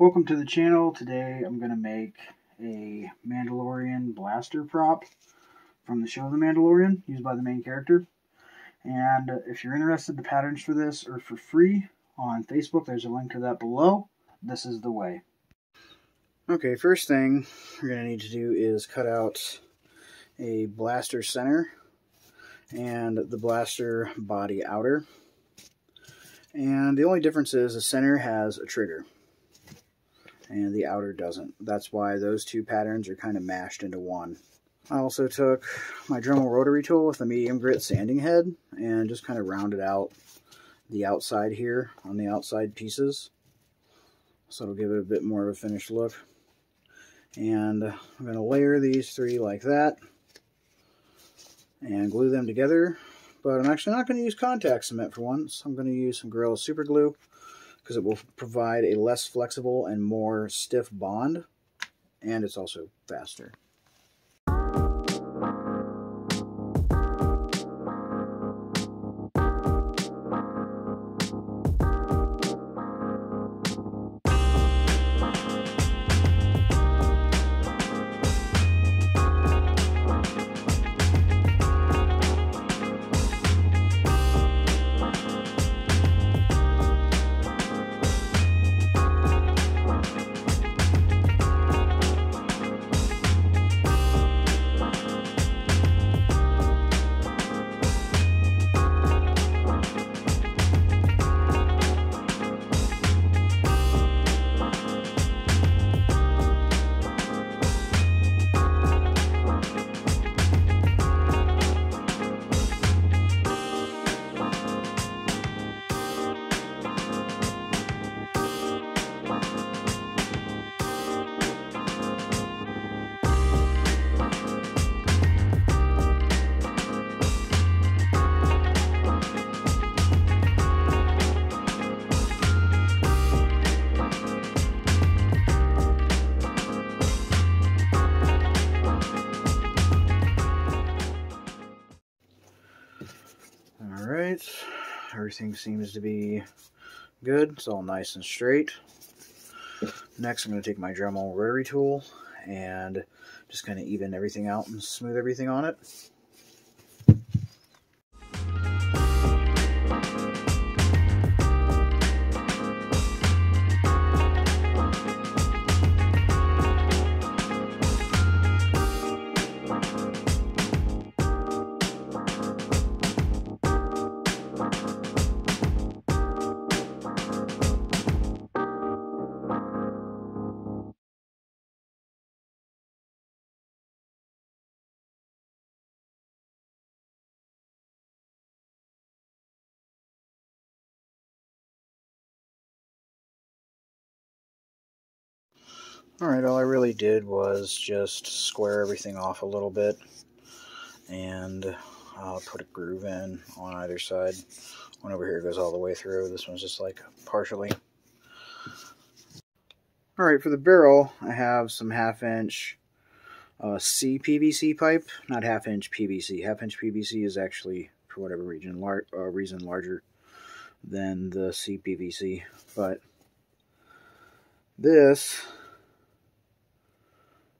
Welcome to the channel. Today I'm going to make a Mandalorian blaster prop from the show The Mandalorian, used by the main character. And if you're interested, the patterns for this are for free on Facebook. There's a link to that below. This is the way. Okay, first thing we're going to need to do is cut out a blaster center and the blaster body outer. And the only difference is the center has a trigger and the outer doesn't. That's why those two patterns are kind of mashed into one. I also took my Dremel rotary tool with a medium grit sanding head and just kind of rounded out the outside here on the outside pieces. So it'll give it a bit more of a finished look. And I'm going to layer these three like that and glue them together. But I'm actually not going to use contact cement for once. I'm going to use some Gorilla Super Glue because it will provide a less flexible and more stiff bond. And it's also faster. Everything seems to be good. It's all nice and straight. Next, I'm going to take my Dremel rotary tool and just kind of even everything out and smooth everything on it. Alright, all I really did was just square everything off a little bit and I'll put a groove in on either side. One over here goes all the way through. This one's just like partially. Alright, for the barrel, I have some half inch uh, CPVC pipe, not half inch PVC. Half inch PVC is actually, for whatever reason, lar uh, reason larger than the CPVC, but this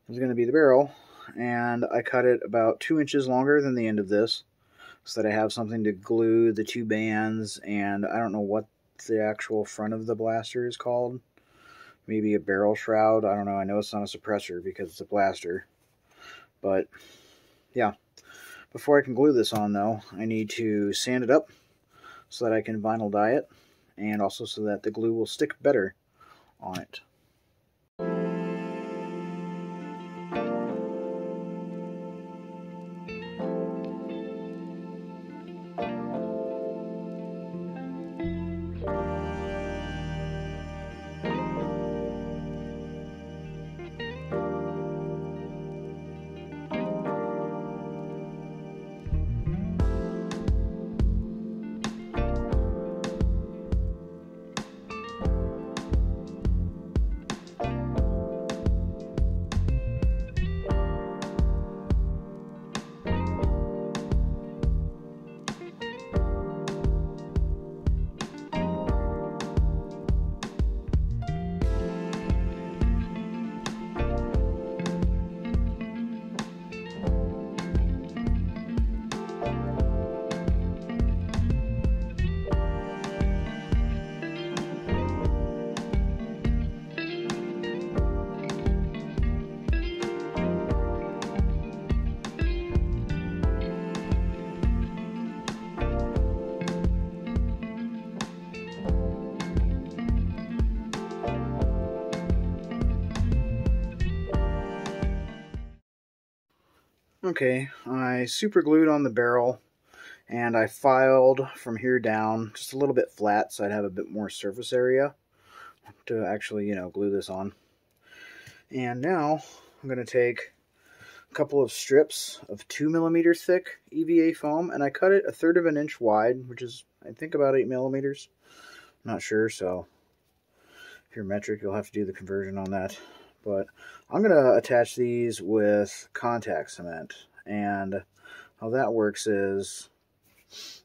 is going to be the barrel and I cut it about two inches longer than the end of this so that I have something to glue the two bands and I don't know what the actual front of the blaster is called. Maybe a barrel shroud I don't know I know it's not a suppressor because it's a blaster but yeah. Before I can glue this on though I need to sand it up so that I can vinyl dye it and also so that the glue will stick better on it Okay, I super glued on the barrel and I filed from here down just a little bit flat so I'd have a bit more surface area to actually, you know, glue this on. And now I'm going to take a couple of strips of two millimeter thick EVA foam and I cut it a third of an inch wide, which is I think about eight millimeters. I'm not sure, so if you're metric, you'll have to do the conversion on that. But I'm going to attach these with contact cement. And how that works is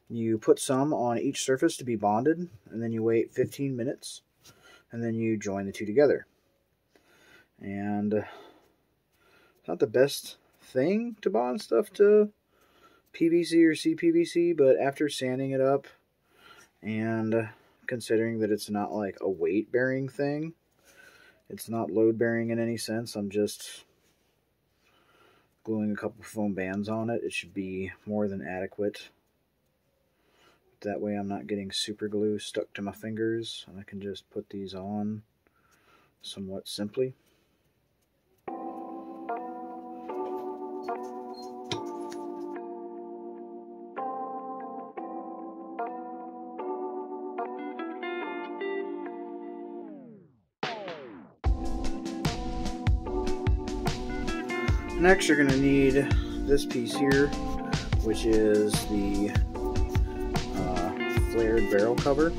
you put some on each surface to be bonded, and then you wait 15 minutes, and then you join the two together. And it's not the best thing to bond stuff to PVC or CPVC, but after sanding it up and considering that it's not like a weight bearing thing, it's not load bearing in any sense. I'm just gluing a couple foam bands on it. It should be more than adequate. That way I'm not getting super glue stuck to my fingers and I can just put these on somewhat simply. Next, you're going to need this piece here, which is the uh, flared barrel cover.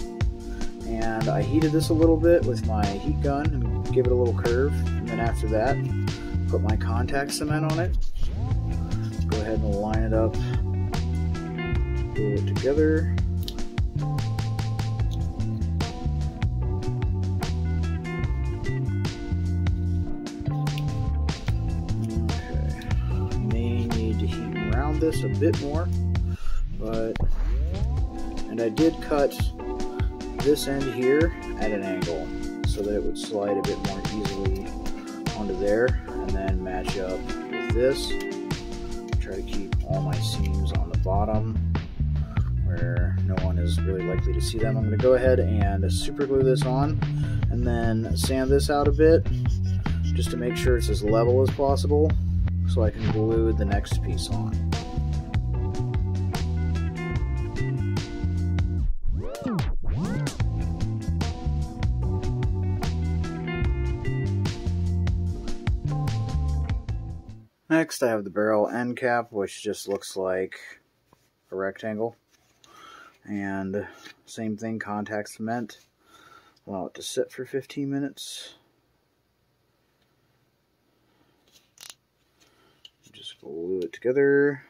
And I heated this a little bit with my heat gun and give it a little curve. And then after that, put my contact cement on it. Go ahead and line it up, glue it together. This a bit more, but, and I did cut this end here at an angle so that it would slide a bit more easily onto there and then match up with this. Try to keep all my seams on the bottom where no one is really likely to see them. I'm going to go ahead and super glue this on and then sand this out a bit just to make sure it's as level as possible so I can glue the next piece on. Next I have the barrel end cap which just looks like a rectangle. And same thing contact cement. Allow it to sit for 15 minutes. Just glue it together.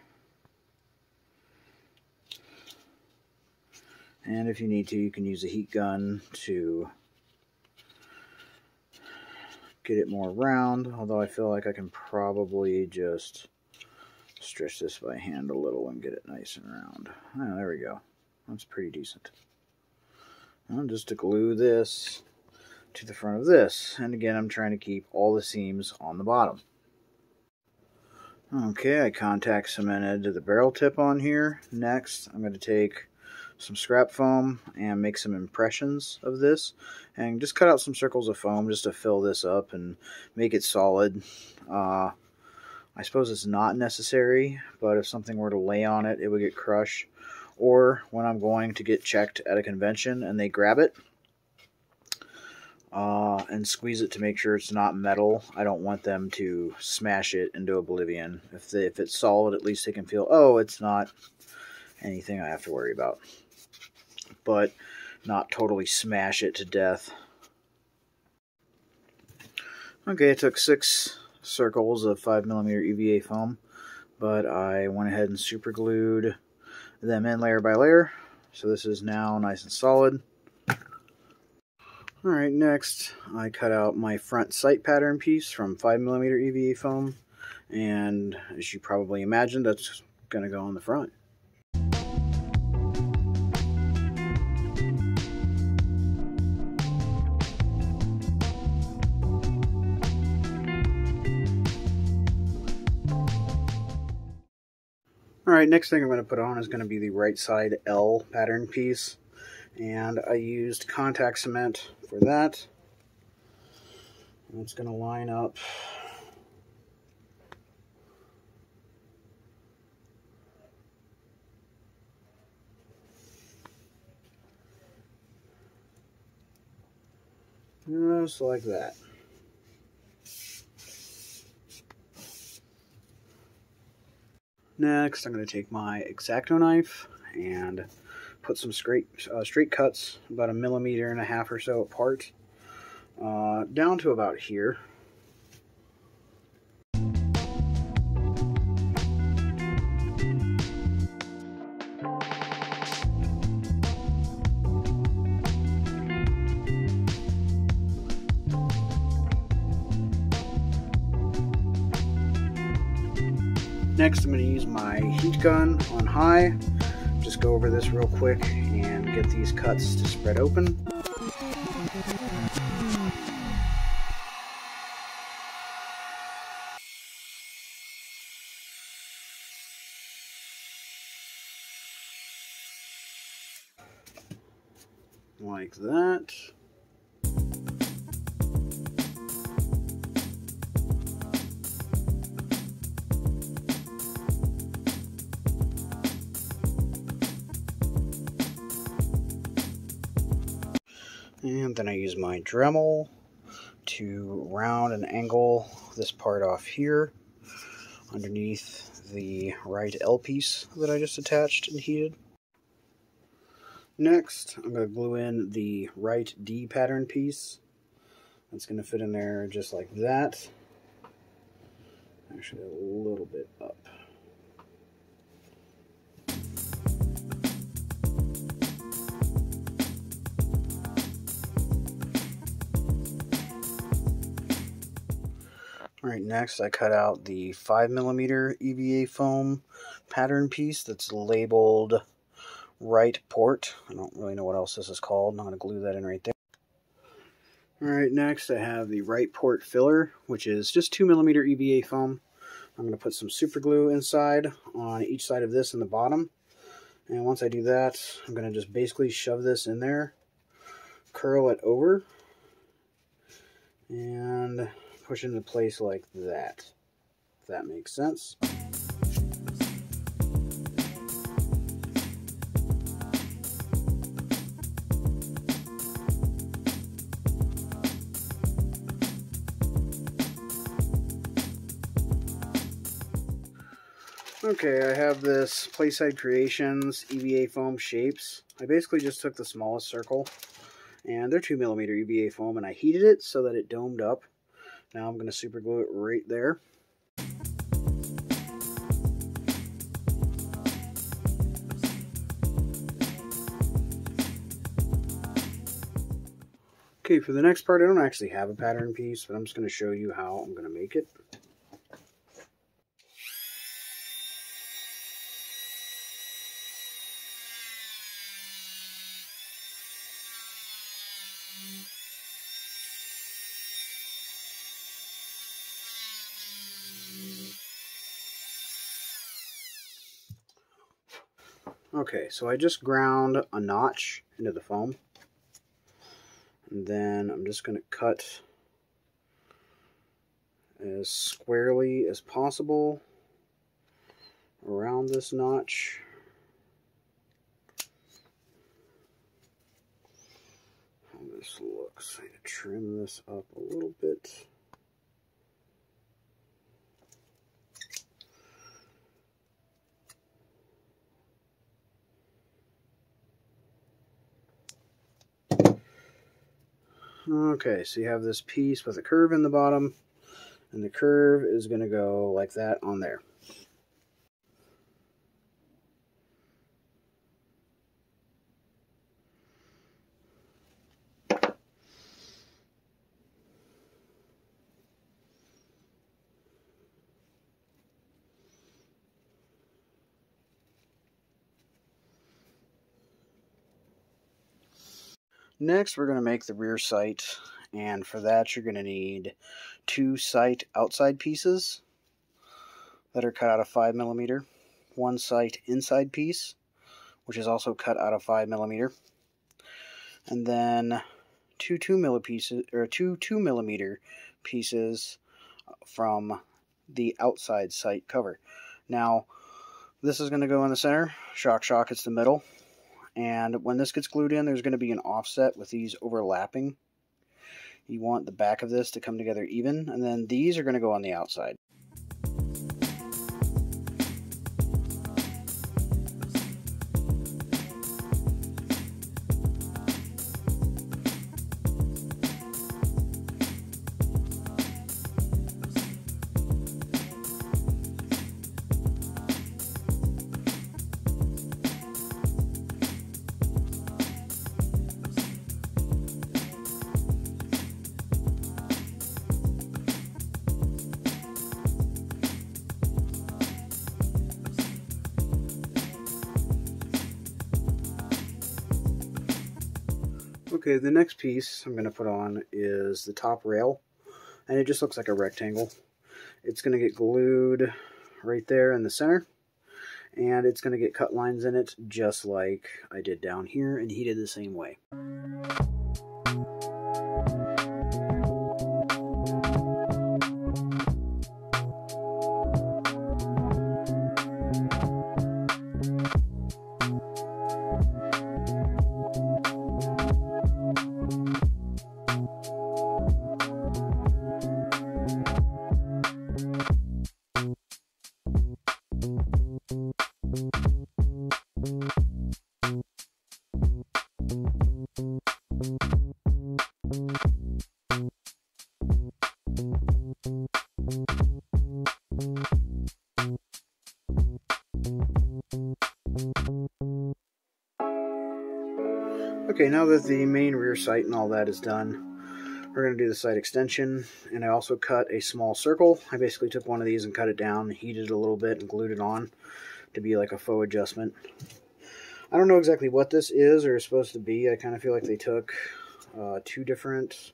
And if you need to you can use a heat gun to get it more round, although I feel like I can probably just stretch this by hand a little and get it nice and round. Oh, there we go. That's pretty decent. And just to glue this to the front of this. And again, I'm trying to keep all the seams on the bottom. Okay, I contact cemented the barrel tip on here. Next, I'm going to take some scrap foam and make some impressions of this and just cut out some circles of foam just to fill this up and make it solid uh, I suppose it's not necessary but if something were to lay on it it would get crushed or when I'm going to get checked at a convention and they grab it uh, and squeeze it to make sure it's not metal. I don't want them to smash it into oblivion. If, they, if it's solid, at least they can feel, oh, it's not anything I have to worry about but not totally smash it to death. Okay, I took six circles of 5mm EVA foam, but I went ahead and super glued them in layer by layer. So this is now nice and solid. Alright, next I cut out my front sight pattern piece from 5mm EVA foam. And as you probably imagined, that's going to go on the front. All right, next thing I'm going to put on is going to be the right side L pattern piece. And I used contact cement for that. And it's going to line up just like that. Next, I'm going to take my X-Acto knife and put some straight, uh, straight cuts, about a millimeter and a half or so apart, uh, down to about here. Next, I'm going to use my heat gun on high. Just go over this real quick and get these cuts to spread open. My Dremel to round and angle this part off here underneath the right L piece that I just attached and heated. Next, I'm going to glue in the right D pattern piece. That's going to fit in there just like that. Actually, a little bit up. Alright, next I cut out the 5mm EVA foam pattern piece that's labeled right port. I don't really know what else this is called. I'm going to glue that in right there. Alright, next I have the right port filler, which is just 2mm EVA foam. I'm going to put some super glue inside on each side of this in the bottom. And once I do that, I'm going to just basically shove this in there, curl it over, and push into place like that. If that makes sense. Okay, I have this Playside Creations EVA foam shapes. I basically just took the smallest circle, and they're 2mm EVA foam, and I heated it so that it domed up. Now I'm going to super glue it right there. Okay, for the next part, I don't actually have a pattern piece, but I'm just going to show you how I'm going to make it. Okay, so I just ground a notch into the foam. And then I'm just going to cut as squarely as possible around this notch. How this looks. I need to trim this up a little bit. Okay, so you have this piece with a curve in the bottom, and the curve is going to go like that on there. Next, we're going to make the rear sight, and for that, you're going to need two sight outside pieces that are cut out of 5 millimeter, one sight inside piece, which is also cut out of 5 millimeter, and then two 2 millimeter pieces, or two 2 millimeter pieces from the outside sight cover. Now, this is going to go in the center. Shock shock, it's the middle. And when this gets glued in, there's going to be an offset with these overlapping you want the back of this to come together even, and then these are going to go on the outside. Okay, the next piece I'm going to put on is the top rail, and it just looks like a rectangle. It's going to get glued right there in the center, and it's going to get cut lines in it just like I did down here, and he did the same way. Okay, now that the main rear sight and all that is done, we're going to do the sight extension, and I also cut a small circle. I basically took one of these and cut it down, heated it a little bit, and glued it on to be like a faux adjustment. I don't know exactly what this is or is supposed to be. I kind of feel like they took uh, two different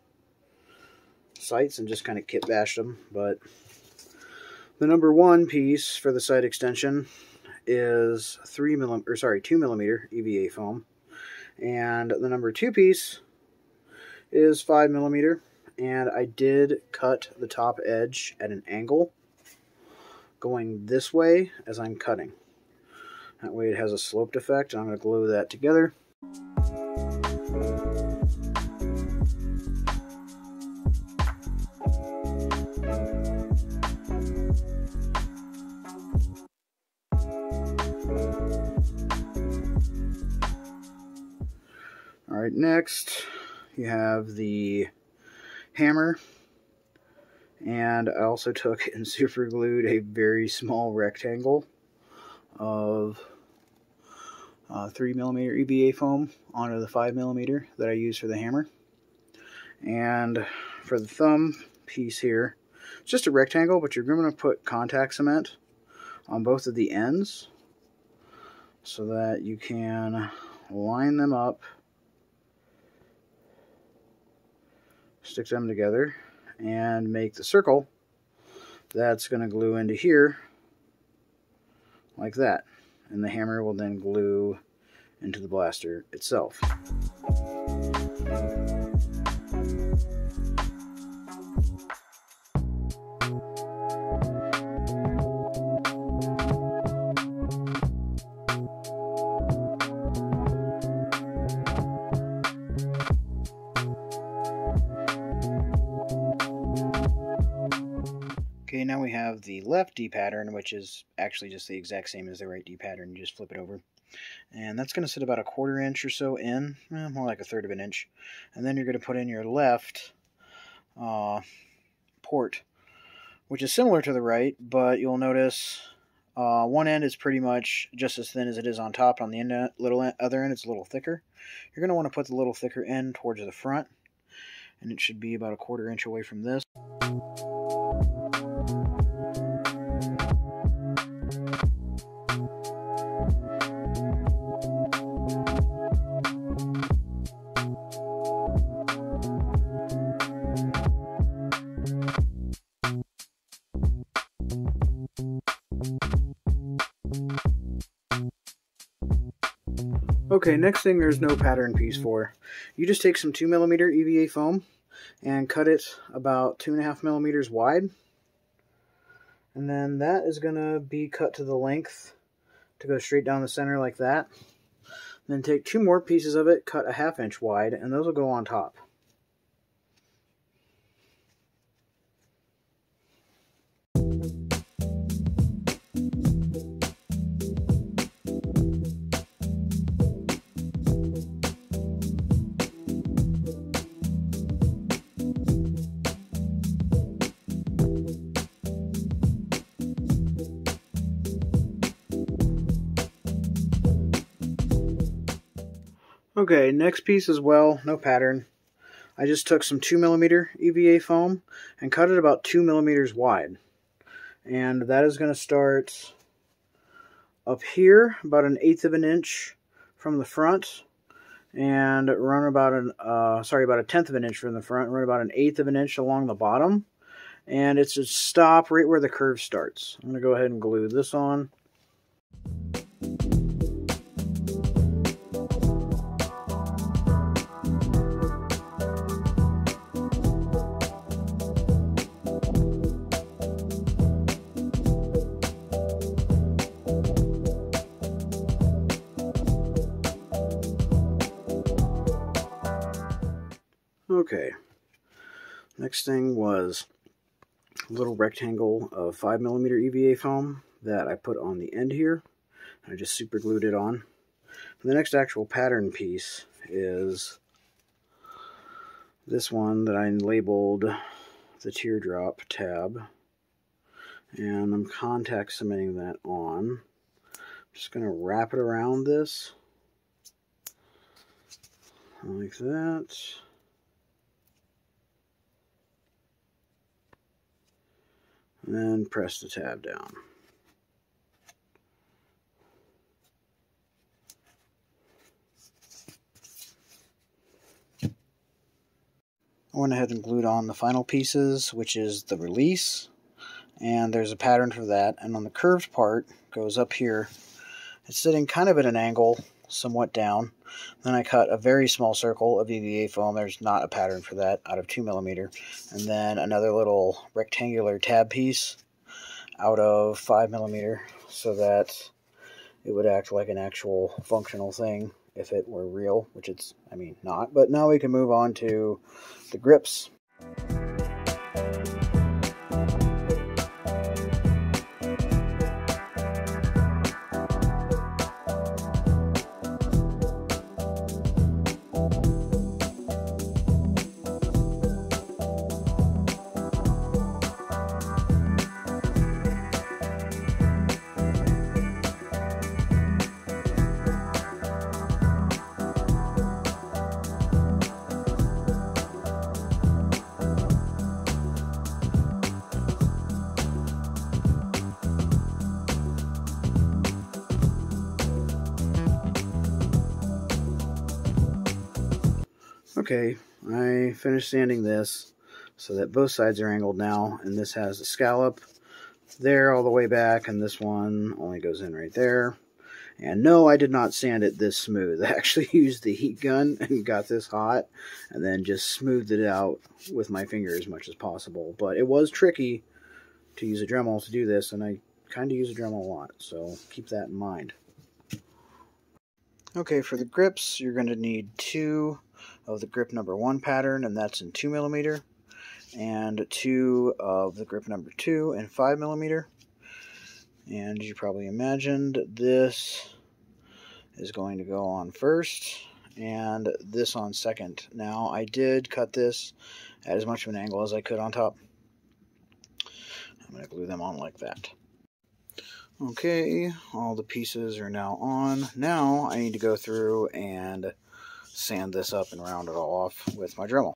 sights and just kind of kit bashed them, but the number one piece for the sight extension is three millimeter, or sorry, two millimeter EVA foam and the number two piece is 5 millimeter, and I did cut the top edge at an angle going this way as I'm cutting. That way it has a sloped effect. And I'm going to glue that together. Alright, next you have the hammer. And I also took and super glued a very small rectangle of uh, 3 millimeter EVA foam onto the 5 millimeter that I use for the hammer. And for the thumb piece here, it's just a rectangle, but you're going to put contact cement on both of the ends so that you can line them up stick them together and make the circle that's going to glue into here like that and the hammer will then glue into the blaster itself. Now we have the left D pattern, which is actually just the exact same as the right D pattern. You just flip it over. And that's going to sit about a quarter inch or so in, eh, more like a third of an inch. And then you're going to put in your left uh, port, which is similar to the right, but you'll notice uh, one end is pretty much just as thin as it is on top. On the end, little end, other end, it's a little thicker. You're going to want to put the little thicker end towards the front, and it should be about a quarter inch away from this. Okay, next thing there's no pattern piece for. You just take some 2 millimeter EVA foam and cut it about 2.5 millimeters wide. And then that is going to be cut to the length to go straight down the center like that. Then take two more pieces of it, cut a half inch wide, and those will go on top. Okay, next piece as well, no pattern. I just took some 2 millimeter EVA foam and cut it about 2 millimeters wide. And that is going to start up here, about an eighth of an inch from the front, and run about an uh, sorry about a tenth of an inch from the front, run about an eighth of an inch along the bottom, and it's a stop right where the curve starts. I'm going to go ahead and glue this on. Okay. Next thing was a little rectangle of 5 millimeter EVA foam that I put on the end here. I just super glued it on. The next actual pattern piece is this one that I labeled the teardrop tab. And I'm contact cementing that on. I'm just going to wrap it around this like that. Then press the tab down. I went ahead and glued on the final pieces, which is the release, and there's a pattern for that, and on the curved part, goes up here. It's sitting kind of at an angle, somewhat down. Then I cut a very small circle of EVA foam. There's not a pattern for that out of 2 millimeter, And then another little rectangular tab piece out of 5 millimeter, so that it would act like an actual functional thing if it were real, which it's, I mean, not. But now we can move on to the grips. Okay, I finished sanding this so that both sides are angled now, and this has a scallop there all the way back, and this one only goes in right there. And no, I did not sand it this smooth. I actually used the heat gun and got this hot, and then just smoothed it out with my finger as much as possible. But it was tricky to use a Dremel to do this, and I kind of use a Dremel a lot, so keep that in mind. Okay, for the grips, you're going to need two of the grip number one pattern, and that's in 2 millimeter, and two of the grip number two and 5 millimeter. And you probably imagined, this is going to go on first, and this on second. Now, I did cut this at as much of an angle as I could on top. I'm going to glue them on like that. Okay, all the pieces are now on. Now I need to go through and sand this up and round it all off with my Dremel.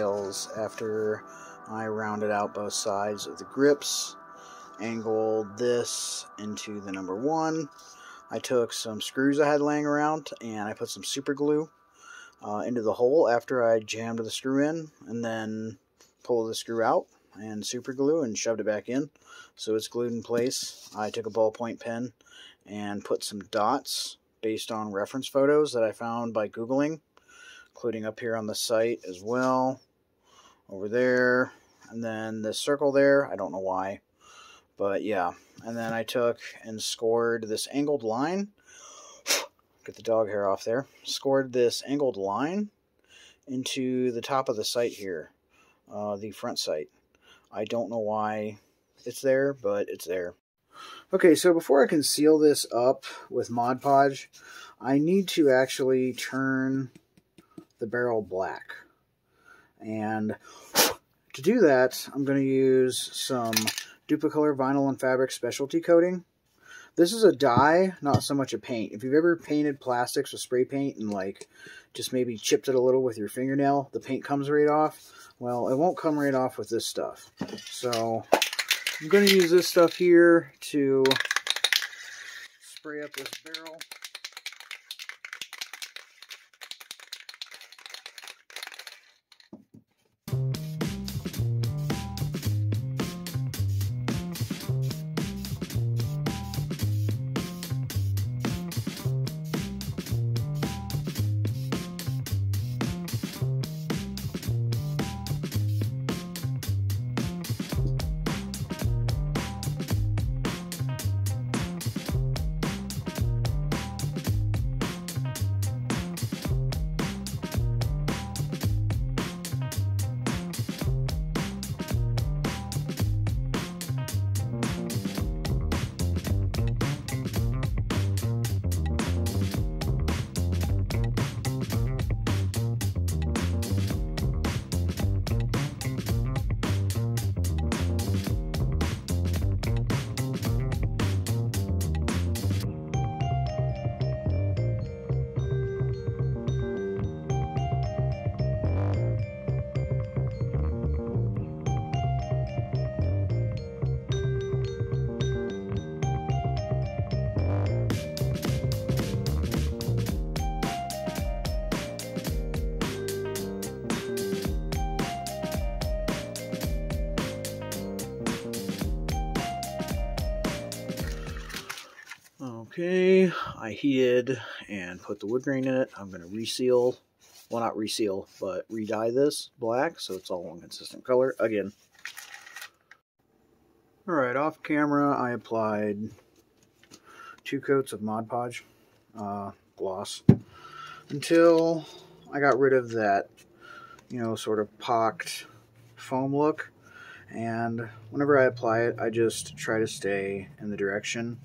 After I rounded out both sides of the grips, angled this into the number one. I took some screws I had laying around and I put some super glue uh, into the hole after I jammed the screw in and then pulled the screw out and super glue and shoved it back in so it's glued in place. I took a ballpoint pen and put some dots based on reference photos that I found by Googling, including up here on the sight as well, over there, and then this circle there, I don't know why, but yeah. And then I took and scored this angled line, get the dog hair off there, scored this angled line into the top of the sight here, uh, the front sight. I don't know why it's there, but it's there. Okay, so before I can seal this up with Mod Podge, I need to actually turn the barrel black. And to do that, I'm going to use some Duplicolor Vinyl and Fabric Specialty Coating. This is a dye, not so much a paint. If you've ever painted plastics with spray paint and like just maybe chipped it a little with your fingernail, the paint comes right off. Well, it won't come right off with this stuff. So I'm going to use this stuff here to spray up this barrel. Okay, I heated and put the wood grain in it. I'm going to reseal, well not reseal, but re-dye this black so it's all one consistent color again. Alright, off camera I applied two coats of Mod Podge uh, gloss until I got rid of that, you know, sort of pocked foam look. And whenever I apply it, I just try to stay in the direction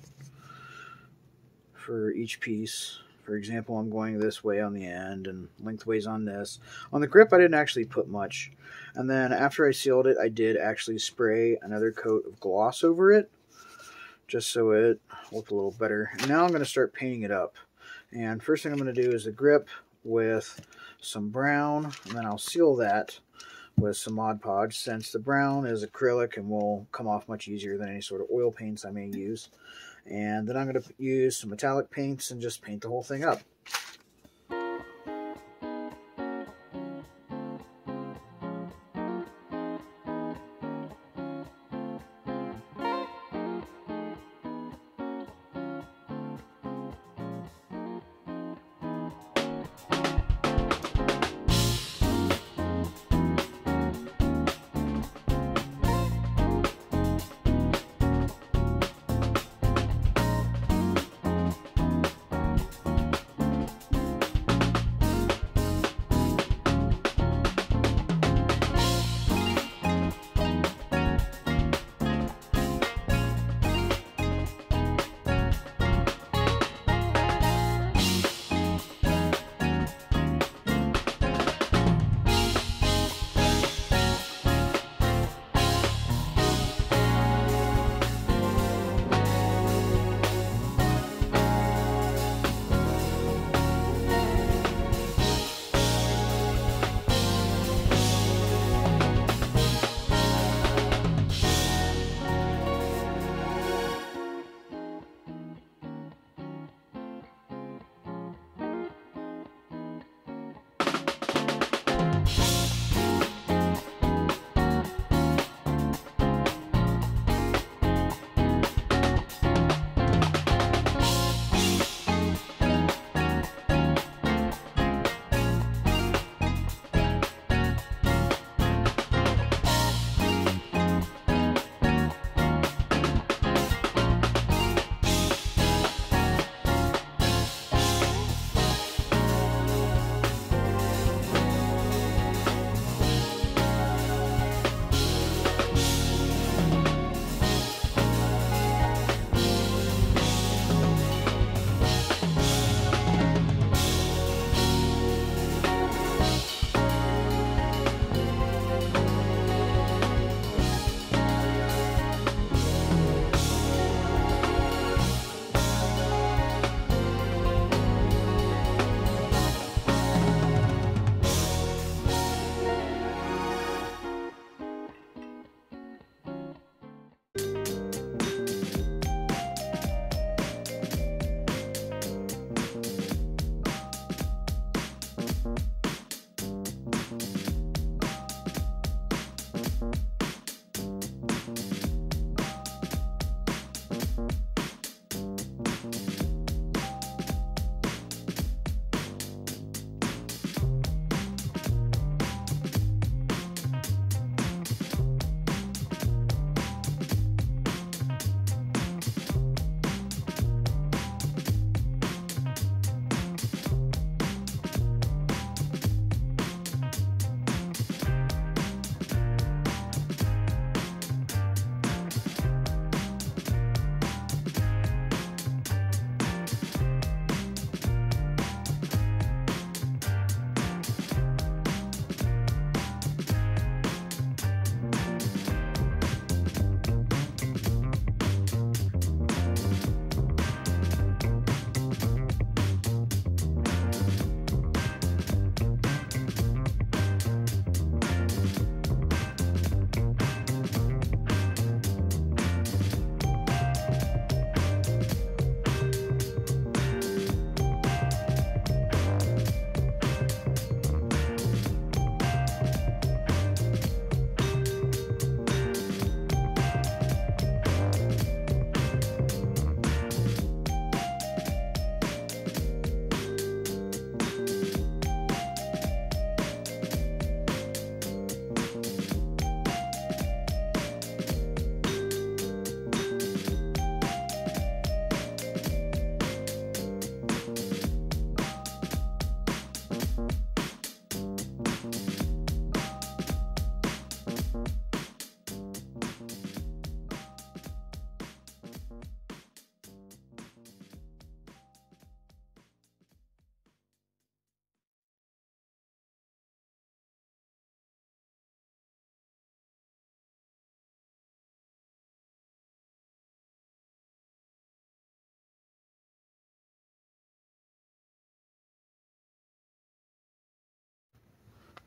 for each piece. For example, I'm going this way on the end and lengthways on this. On the grip, I didn't actually put much. And then after I sealed it, I did actually spray another coat of gloss over it, just so it looked a little better. And now I'm going to start painting it up. And first thing I'm going to do is the grip with some brown, and then I'll seal that with some Mod Podge since the brown is acrylic and will come off much easier than any sort of oil paints I may use. And then I'm going to use some metallic paints and just paint the whole thing up.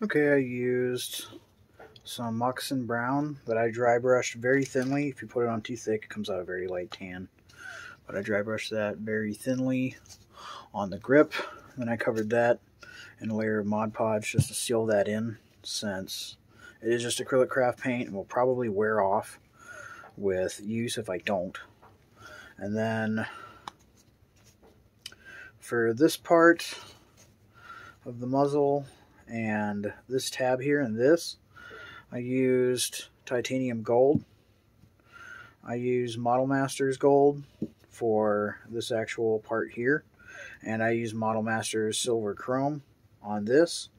Okay, I used some moccasin brown that I dry brushed very thinly. If you put it on too thick, it comes out a very light tan. But I dry brushed that very thinly on the grip. Then I covered that in a layer of Mod Podge just to seal that in since it is just acrylic craft paint and will probably wear off with use if I don't. And then for this part of the muzzle and this tab here and this, I used titanium gold. I use Model Masters gold for this actual part here. And I use Model Masters silver chrome on this.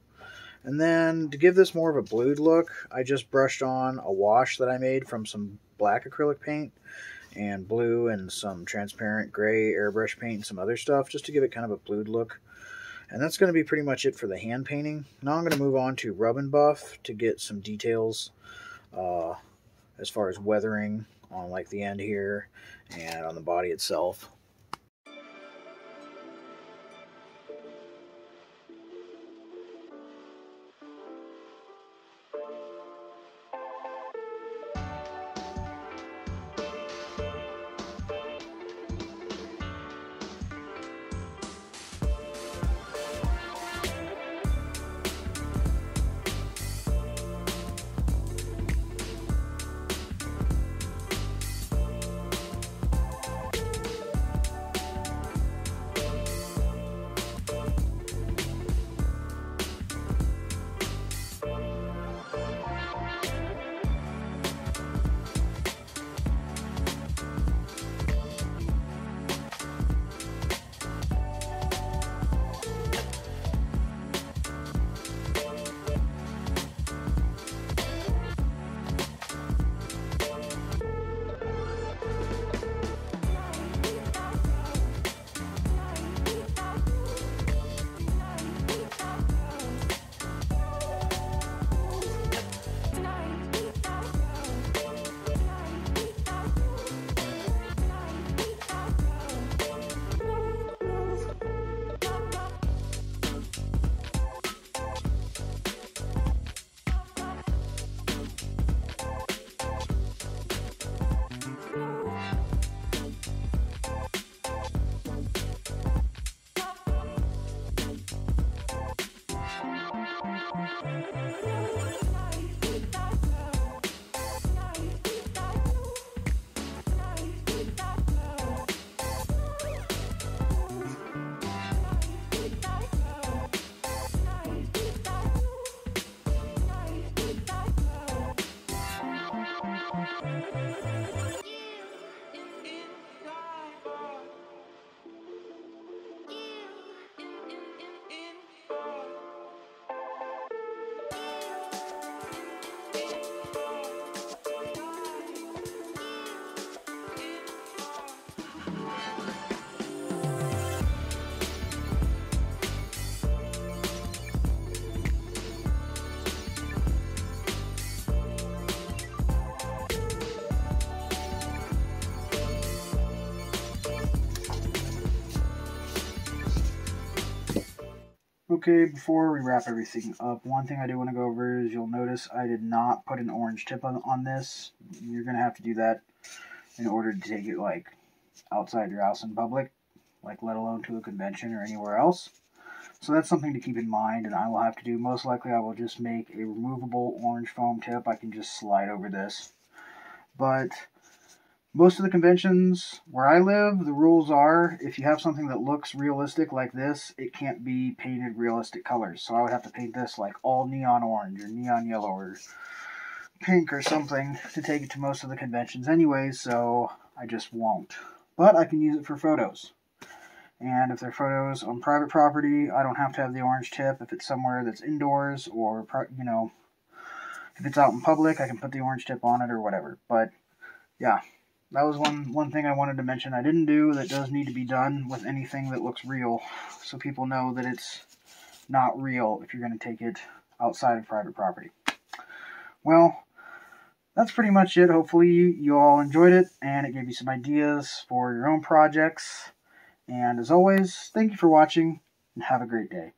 And then to give this more of a blued look, I just brushed on a wash that I made from some black acrylic paint and blue and some transparent gray airbrush paint and some other stuff just to give it kind of a blued look. And that's going to be pretty much it for the hand painting. Now I'm going to move on to rub and buff to get some details uh, as far as weathering on like the end here and on the body itself. Okay, before we wrap everything up, one thing I do want to go over is you'll notice I did not put an orange tip on, on this. You're going to have to do that in order to take it, like, outside your house in public, like, let alone to a convention or anywhere else. So that's something to keep in mind, and I will have to do. Most likely I will just make a removable orange foam tip. I can just slide over this. But most of the conventions where I live, the rules are if you have something that looks realistic like this, it can't be painted realistic colors. So I would have to paint this like all neon orange or neon yellow or pink or something to take it to most of the conventions anyway, so I just won't. But I can use it for photos. And if they're photos on private property, I don't have to have the orange tip. If it's somewhere that's indoors or, you know, if it's out in public, I can put the orange tip on it or whatever. But, yeah, that was one one thing I wanted to mention I didn't do that does need to be done with anything that looks real so people know that it's not real if you're going to take it outside of private property. Well, that's pretty much it. Hopefully you all enjoyed it and it gave you some ideas for your own projects. And as always, thank you for watching and have a great day.